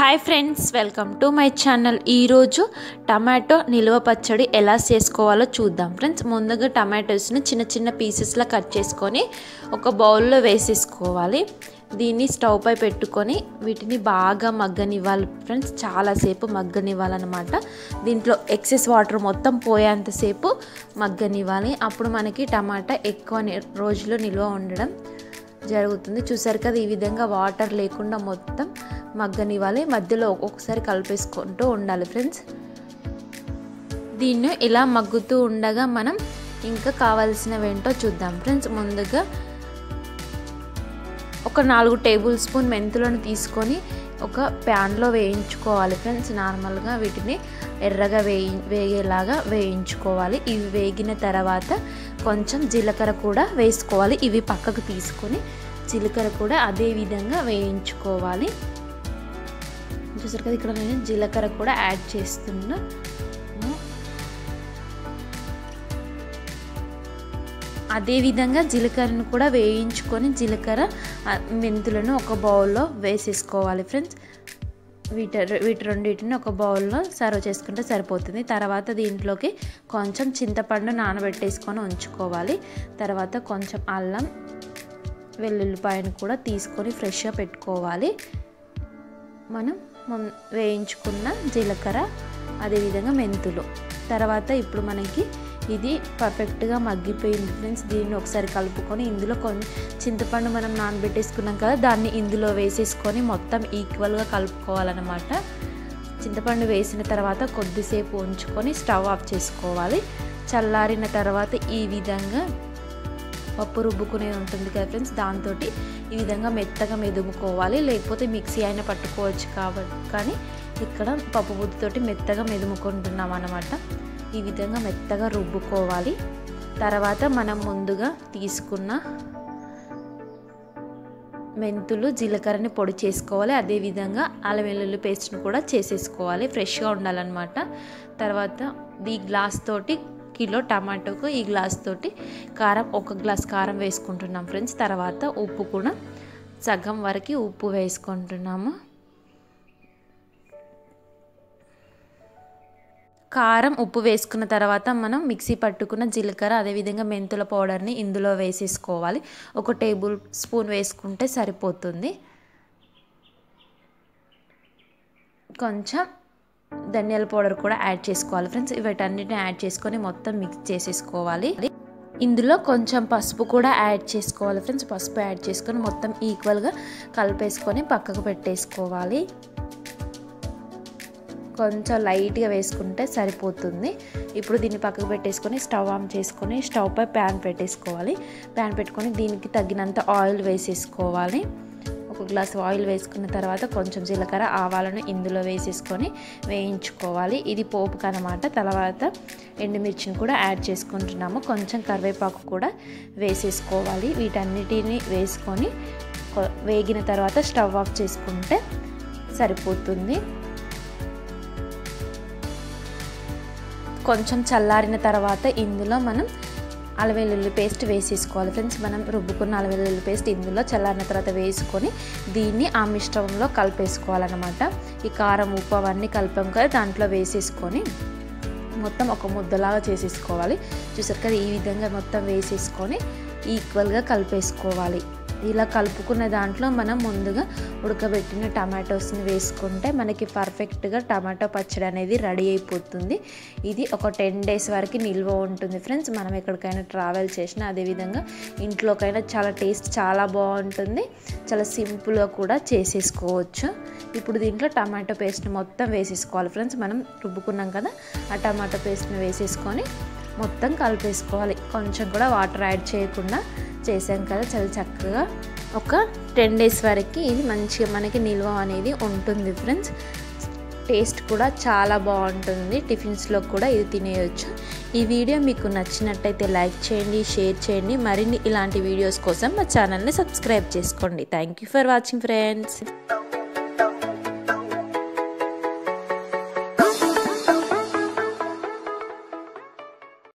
Hi friends welcome to my channel ఈరోజు tomato నిల్వ పచ్చడి ఎలా చేసుకోవాలో చూద్దాం. ఫ్రెండ్స్ ముందుగా టమాటోస్ని చిన్న చిన్న పీసెస్లా కట్ చేసుకొని ఒక బౌల్లో వేసేసుకోవాలి. దీన్ని స్టవ్ పై పెట్టుకొని వీటిని బాగా మగ్గనివ్వాలి. ఫ్రెండ్స్ చాలాసేపు మగ్గనివ్వాలన్నమాట. దీంట్లో ఎక్సెస్ వాటర్ మొత్తం పోయేంతసేపు మగ్గనివ్వాలి. అప్పుడు మనకి టమాటా ఎక్కువ రోజులు నిల్వ ఉండడం జరుగుతుంది. చూసారు కదా ఈ విధంగా వాటర్ లేకుండా మొత్తం మగ్గనివ్వాలి మధ్యలో ఒక్కొక్కసారి కలిపేసుకుంటూ ఉండాలి ఫ్రెండ్స్. దీన్ని ఇలా మగ్గుతూ ఉండగా మనం ఇంకా కావాల్సినవేంటో చూద్దాం ఫ్రెండ్స్. ముందుగా ఒక నాలుగు టేబుల్ స్పూన్ మెంతులను తీసుకొని ఒక ప్యాన్లో వేయించుకోవాలి ఫ్రెండ్స్. నార్మల్గా వీటిని ఎర్రగా వేయి వేగేలాగా వేయించుకోవాలి. ఇవి వేగిన తర్వాత కొంచెం జీలకర్ర కూడా వేసుకోవాలి. ఇవి పక్కకు తీసుకొని జీలకర్ర కూడా అదే విధంగా వేయించుకోవాలి. చూసారు కదా ఇక్కడ నేను జీలకర్ర కూడా యాడ్ చేస్తున్నా. అదేవిధంగా జీలకర్రను కూడా వేయించుకొని జీలకర్ర మెంతులను ఒక బౌల్లో వేసేసుకోవాలి ఫ్రెండ్స్. వీటి వీటి రెండింటిని ఒక బౌల్లో సర్వ్ చేసుకుంటే సరిపోతుంది. తర్వాత దీంట్లోకి కొంచెం చింతపండు నానబెట్టేసుకొని ఉంచుకోవాలి. తర్వాత కొంచెం అల్లం వెల్లుల్లిపాయను కూడా తీసుకొని ఫ్రెష్గా పెట్టుకోవాలి. మనం వేయించుకున్న జీలకర్ర అదేవిధంగా మెంతులు. తర్వాత ఇప్పుడు మనకి ఇది పర్ఫెక్ట్గా మగ్గిపోయింది ఫ్రెండ్స్ దీన్ని ఒకసారి కలుపుకొని ఇందులో కొన్ని చింతపండు మనం నానబెట్టేసుకున్నాం కదా దాన్ని ఇందులో వేసేసుకొని మొత్తం ఈక్వల్గా కలుపుకోవాలన్నమాట. చింతపండు వేసిన తర్వాత కొద్దిసేపు ఉంచుకొని స్టవ్ ఆఫ్ చేసుకోవాలి. చల్లారిన తర్వాత ఈ విధంగా పప్పు రుబ్బుకునే ఉంటుంది కదా ఫ్రెండ్స్ దాంతో ఈ విధంగా మెత్తగా మెదుముకోవాలి. లేకపోతే మిక్సీ అయినా పట్టుకోవచ్చు కాబట్టి కానీ ఇక్కడ పప్పు బుద్ధితోటి మెత్తగా మెదుముకుంటున్నాం అన్నమాట. ఈ విధంగా మెత్తగా రుబ్బుకోవాలి. తర్వాత మనం ముందుగా తీసుకున్న మెంతులు జీలకర్రని పొడి చేసుకోవాలి. అదేవిధంగా అల్లం వెల్లుల్లి పేస్ట్ని కూడా చేసేసుకోవాలి. ఫ్రెష్గా ఉండాలన్నమాట. తర్వాత ఈ గ్లాస్ తోటి కిలో టమాటోకు ఈ గ్లాస్ తోటి కారం ఒక గ్లాస్ కారం వేసుకుంటున్నాం ఫ్రెండ్స్. తర్వాత ఉప్పు కూడా సగం వరకు ఉప్పు వేసుకుంటున్నాము. కారం ఉప్పు వేసుకున్న తర్వాత మనం మిక్సీ పట్టుకున్న జీలకర్ర అదేవిధంగా మెంతుల పౌడర్ని ఇందులో వేసేసుకోవాలి. ఒక టేబుల్ స్పూన్ వేసుకుంటే సరిపోతుంది. కొంచెం ధనియాల పౌడర్ కూడా యాడ్ చేసుకోవాలి. ఫ్రెండ్స్ వీటన్నిటిని యాడ్ చేసుకొని మొత్తం మిక్స్ చేసేసుకోవాలి. ఇందులో కొంచెం పసుపు కూడా యాడ్ చేసుకోవాలి. ఫ్రెండ్స్ పసుపు యాడ్ చేసుకొని మొత్తం ఈక్వల్గా కలిపేసుకొని పక్కకు పెట్టేసుకోవాలి. కొంచెం లైట్గా వేసుకుంటే సరిపోతుంది. ఇప్పుడు దీన్ని పక్కకు పెట్టేసుకొని స్టవ్ ఆన్ చేసుకొని స్టవ్ పై ప్యాన్ పెట్టేసుకోవాలి. ప్యాన్ పెట్టుకొని దీనికి తగినంత ఆయిల్ వేసేసుకోవాలి. ఒక గ్లాస్ ఆయిల్ వేసుకున్న తర్వాత కొంచెం జీలకర్ర ఆవాలను ఇందులో వేసేసుకొని వేయించుకోవాలి. ఇది పోపుకు అనమాట తర్వాత ఎండుమిర్చిని కూడా యాడ్ చేసుకుంటున్నాము. కొంచెం కరివేపాకు కూడా వేసేసుకోవాలి. వీటన్నిటిని వేసుకొని వేగిన తర్వాత స్టవ్ ఆఫ్ చేసుకుంటే సరిపోతుంది. కొంచెం చల్లారిన తర్వాత ఇందులో మనం అలవెల్లుల్లి పేస్ట్ వేసేసుకోవాలి. ఫ్రెండ్స్ మనం రుబ్బుకున్న అలవెల్లుల్లి పేస్ట్ ఇందులో చల్లారిన తర్వాత వేసుకొని దీన్ని ఆ మిశ్రమంలో కలిపేసుకోవాలన్నమాట. ఈ కారం ఉప్పు అవన్నీ కలిపాం కదా దాంట్లో వేసేసుకొని మొత్తం ఒక ముద్దలాగా చేసేసుకోవాలి. చూసారు కదా ఈ విధంగా మొత్తం వేసేసుకొని ఈక్వల్గా కలిపేసుకోవాలి. ఇలా కలుపుకున్న దాంట్లో మనం ముందుగా ఉడకబెట్టిన టమాటోస్ని వేసుకుంటే మనకి పర్ఫెక్ట్గా టమాటో పచ్చడి అనేది రెడీ అయిపోతుంది. ఇది ఒక టెన్ డేస్ వరకు నిల్వ ఉంటుంది ఫ్రెండ్స్. మనం ఎక్కడికైనా ట్రావెల్ చేసినా అదేవిధంగా ఇంట్లోకైనా చాలా టేస్ట్ చాలా బాగుంటుంది. చాలా సింపుల్గా కూడా చేసేసుకోవచ్చు. ఇప్పుడు దీంట్లో టమాటో పేస్ట్ మొత్తం వేసేసుకోవాలి ఫ్రెండ్స్. మనం రుబ్బుకున్నాం కదా ఆ టమాటో పేస్ట్ని వేసేసుకొని మొత్తం కలిపేసుకోవాలి. కొంచెం కూడా వాటర్ యాడ్ చేయకుండా చేసాం కదా చాలా చక్కగా. ఒక టెన్ డేస్ వరకు ఇది మంచిగా మనకి నిల్వ అనేది ఉంటుంది ఫ్రెండ్స్. టేస్ట్ కూడా చాలా బాగుంటుంది. టిఫిన్స్లో కూడా ఇది తినేయచ్చు. ఈ వీడియో మీకు నచ్చినట్టయితే లైక్ చేయండి షేర్ చేయండి. మరిన్ని ఇలాంటి వీడియోస్ కోసం మా ఛానల్ని సబ్స్క్రైబ్ చేసుకోండి. Thank you for watching friends.